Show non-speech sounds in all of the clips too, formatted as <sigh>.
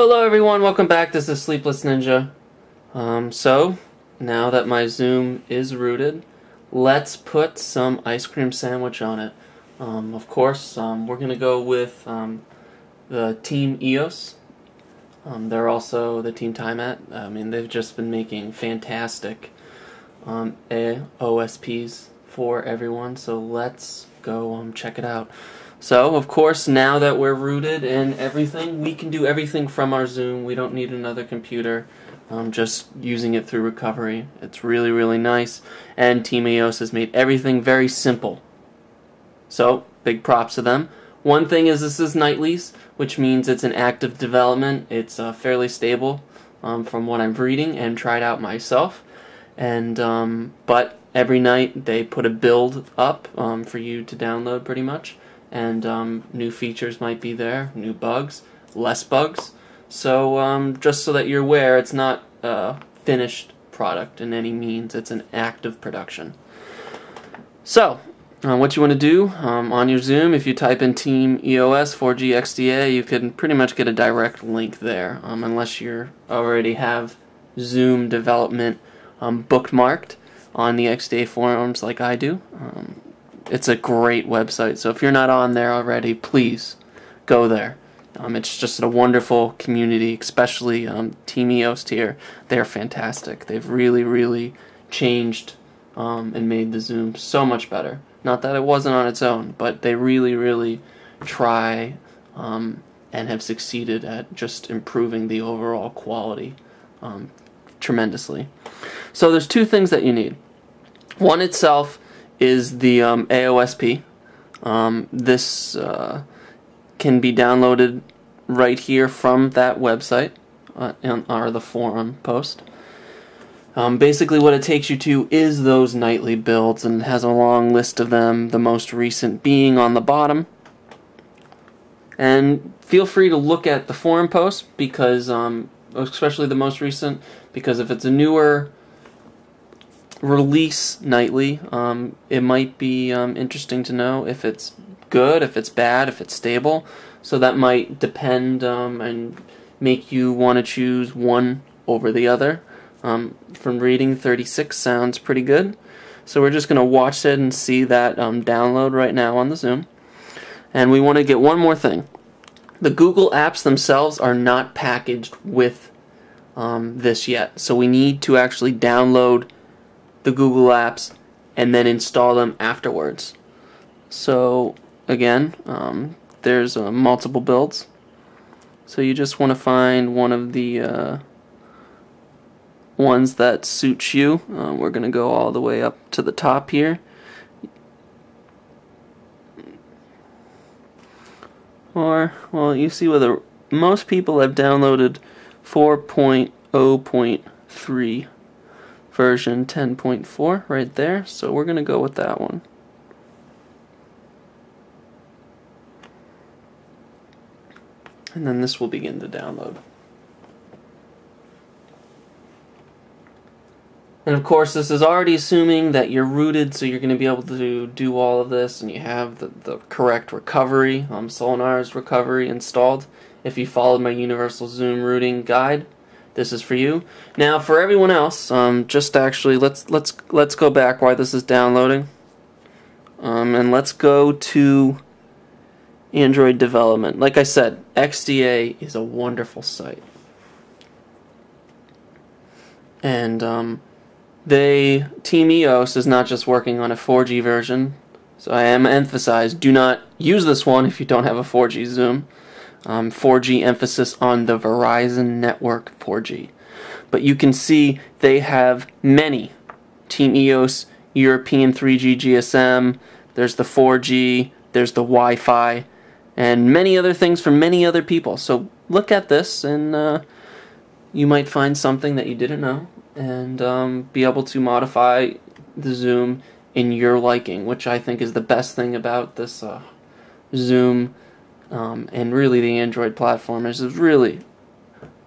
Hello everyone, welcome back. This is Sleepless Ninja. Um, so, now that my Xoom is rooted, let's put some ice cream sandwich on it. Um, of course, um, we're going to go with um, the Team EOS. Um, they're also the Team Tiamat. I mean, they've just been making fantastic um, AOSPs for everyone, so let's go check it out. So, of course, now that we're rooted and everything, we can do everything from our Xoom. We don't need another computer. Um, just using it through recovery. It's really, really nice. And Team EOS has made everything very simple. So, big props to them. One thing is this is nightlies, which means it's an active development. It's uh, fairly stable um, from what I'm reading and tried out myself. And um, but every night they put a build up um, for you to download, pretty much and um, new features might be there, new bugs, less bugs. So um, just so that you're aware, it's not a finished product in any means. It's an active production. So uh, what you want to do um, on your Xoom, if you type in Team EOS 4G XDA, you can pretty much get a direct link there, um, unless you already have Xoom development um, bookmarked on the XDA forums like I do. It's a great website. So if you're not on there already, please go there. Um, it's just a wonderful community, especially um, Team EOS here. They're fantastic. They've really, really changed um, and made the Xoom so much better. Not that it wasn't on its own, but they really, really try um, and have succeeded at just improving the overall quality um, tremendously. So there's two things that you need. One itself is the um, AOSP. Um, this uh, can be downloaded right here from that website uh, or the forum post. Um, basically, what it takes you to is those nightly builds and has a long list of them, the most recent being on the bottom. And feel free to look at the forum post because, um, especially the most recent, because if it's a newer release nightly. Um, it might be um, interesting to know if it's good, if it's bad, if it's stable. So that might depend um, and make you want to choose one over the other. Um, from reading, 36 sounds pretty good. So we're just going to watch it and see that um, download right now on the Xoom. And we want to get one more thing. The Google apps themselves are not packaged with um, this yet. So we need to actually download the Google Apps and then install them afterwards. So again, um, there's uh, multiple builds. So you just want to find one of the uh, ones that suits you. Uh, we're going to go all the way up to the top here. Or, well, you see whether most people have downloaded 4.0.3 version 10.4 right there, so we're going to go with that one. And then this will begin to download. And of course, this is already assuming that you're rooted, so you're going to be able to do all of this, and you have the, the correct recovery, um, Solinar's recovery installed. If you followed my Universal Xoom rooting guide, this is for you. Now, for everyone else, um, just actually let's let's let's go back while this is downloading, um, and let's go to Android development. Like I said, XDA is a wonderful site, and um, they Team EOS is not just working on a 4G version. So I am emphasize: do not use this one if you don't have a 4G Xoom um, 4G emphasis on the Verizon network 4G. But you can see they have many Team EOS European 3G GSM, there's the 4G, there's the Wi Fi, and many other things from many other people. So look at this and uh, you might find something that you didn't know and um, be able to modify the Xoom in your liking, which I think is the best thing about this uh, Xoom um, and really the Android platform is a really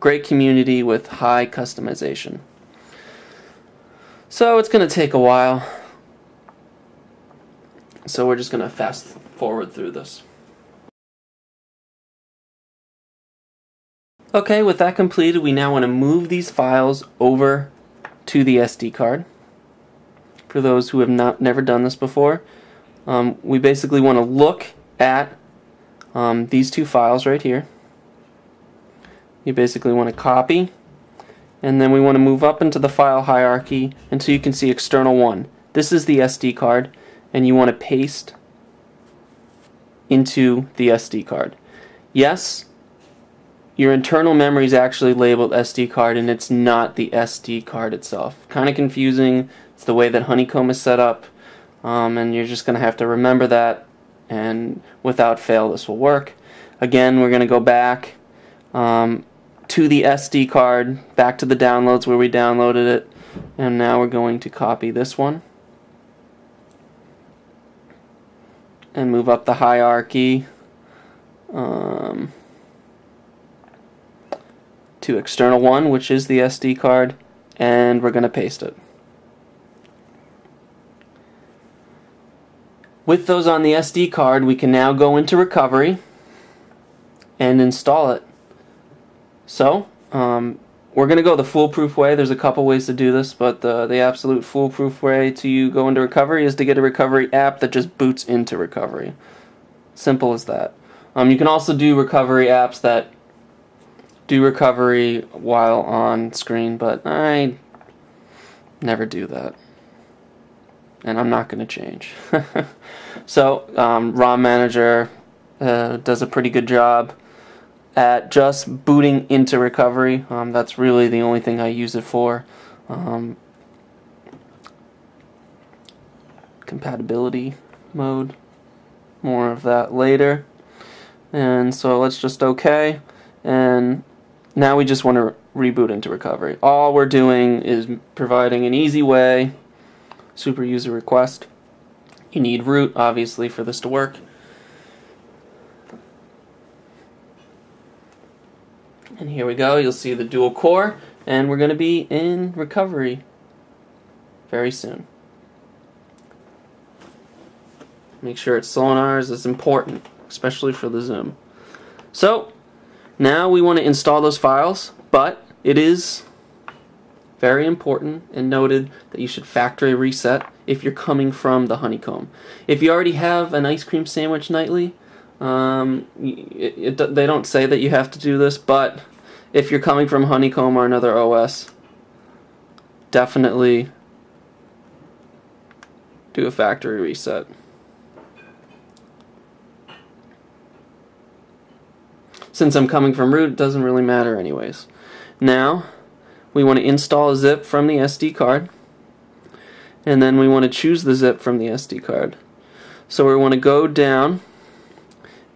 great community with high customization. So it's going to take a while. So we're just going to fast forward through this. Okay, with that completed, we now want to move these files over to the SD card. For those who have not never done this before, um, we basically want to look at um, these two files right here. You basically want to copy, and then we want to move up into the file hierarchy until you can see external one. This is the SD card, and you want to paste into the SD card. Yes, your internal memory is actually labeled SD card and it's not the SD card itself. Kind of confusing. It's the way that Honeycomb is set up, um, and you're just going to have to remember that, and without fail, this will work. Again, we're going to go back um, to the SD card, back to the downloads where we downloaded it, and now we're going to copy this one. and move up the hierarchy um, to external one, which is the SD card, and we're going to paste it. With those on the SD card, we can now go into recovery and install it. So, um, we're going to go the foolproof way. There's a couple ways to do this, but the, the absolute foolproof way to go into recovery is to get a recovery app that just boots into recovery. Simple as that. Um, you can also do recovery apps that do recovery while on screen, but I never do that. And I'm not going to change. <laughs> so, um, ROM Manager uh, does a pretty good job at just booting into recovery. Um, that's really the only thing I use it for. Um, compatibility mode, more of that later. And so let's just OK. And now we just want to reboot into recovery. All we're doing is providing an easy way, super user request. You need root, obviously, for this to work. And here we go, you'll see the dual core, and we're going to be in recovery very soon. Make sure it's sonars is important, especially for the Xoom. So, now we want to install those files, but it is very important and noted that you should factory reset if you're coming from the honeycomb. If you already have an ice cream sandwich nightly, um, it, it, they don't say that you have to do this, but if you're coming from Honeycomb or another OS, definitely do a factory reset. Since I'm coming from root, it doesn't really matter anyways. Now, we want to install a zip from the SD card, and then we want to choose the zip from the SD card. So we want to go down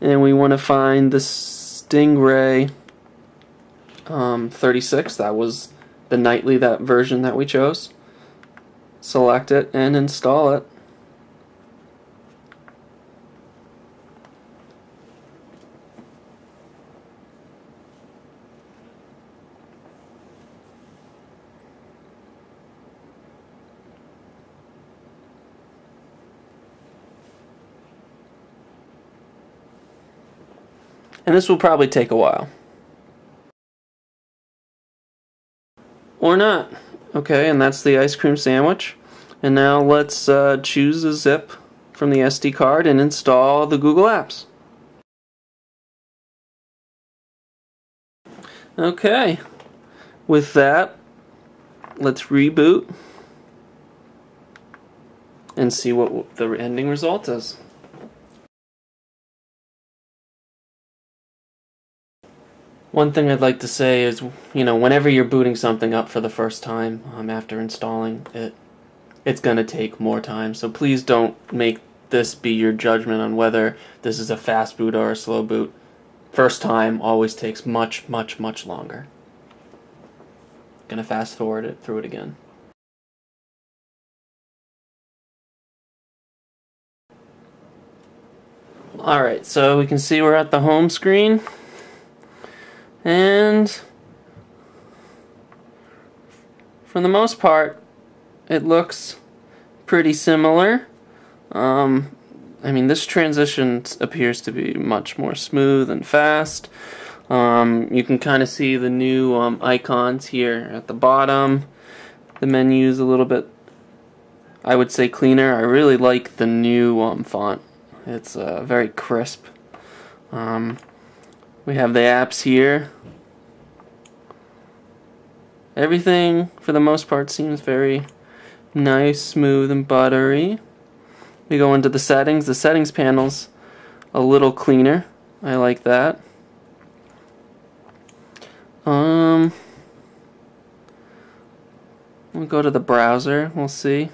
and we want to find the Stingray um, 36. That was the nightly that version that we chose. Select it and install it. And this will probably take a while. Or not. Okay, and that's the ice cream sandwich. And now let's uh, choose a zip from the SD card and install the Google Apps. Okay, with that, let's reboot and see what the ending result is. One thing I'd like to say is, you know, whenever you're booting something up for the first time um, after installing it, it's going to take more time. So please don't make this be your judgment on whether this is a fast boot or a slow boot. First time always takes much, much, much longer. Gonna fast forward it through it again. Alright, so we can see we're at the home screen. And for the most part, it looks pretty similar. Um, I mean, this transition appears to be much more smooth and fast. Um, you can kind of see the new um, icons here at the bottom. The menu's a little bit, I would say, cleaner. I really like the new um, font. It's uh, very crisp. Um, we have the apps here. Everything, for the most part, seems very nice, smooth, and buttery. We go into the settings. The settings panel's a little cleaner. I like that. Um, we'll go to the browser. We'll see.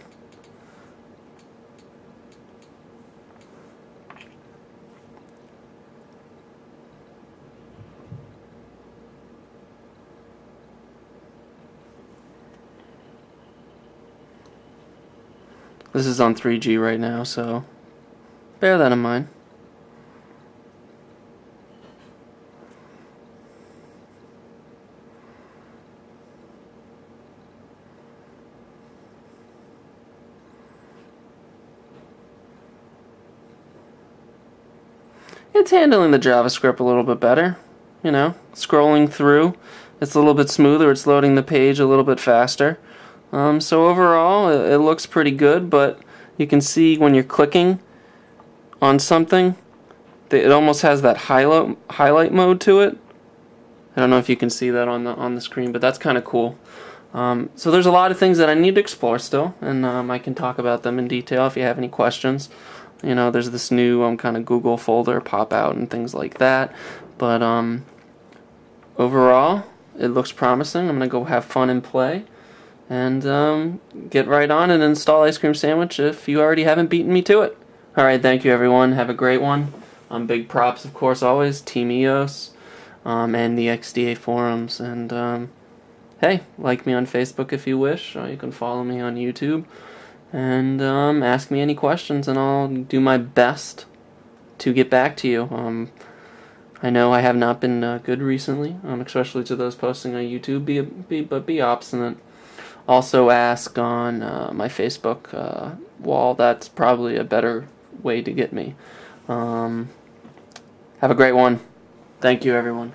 This is on 3G right now, so bear that in mind. It's handling the JavaScript a little bit better. You know, scrolling through, it's a little bit smoother. It's loading the page a little bit faster. Um, so overall, it, it looks pretty good, but you can see when you're clicking on something, it almost has that highlight highlight mode to it. I don't know if you can see that on the on the screen, but that's kind of cool. Um, so there's a lot of things that I need to explore still, and um, I can talk about them in detail if you have any questions. You know, there's this new um, kind of Google folder pop out and things like that. But um, overall, it looks promising. I'm gonna go have fun and play and um, get right on and install Ice Cream Sandwich if you already haven't beaten me to it. Alright, thank you everyone. Have a great one. Um, big props, of course, always, Team EOS um, and the XDA forums. And um, hey, like me on Facebook if you wish. Or you can follow me on YouTube. And um, ask me any questions, and I'll do my best to get back to you. Um, I know I have not been uh, good recently, um, especially to those posting on YouTube. Be, be but be obstinate also ask on uh, my Facebook uh, wall. That's probably a better way to get me. Um, have a great one. Thank you, everyone.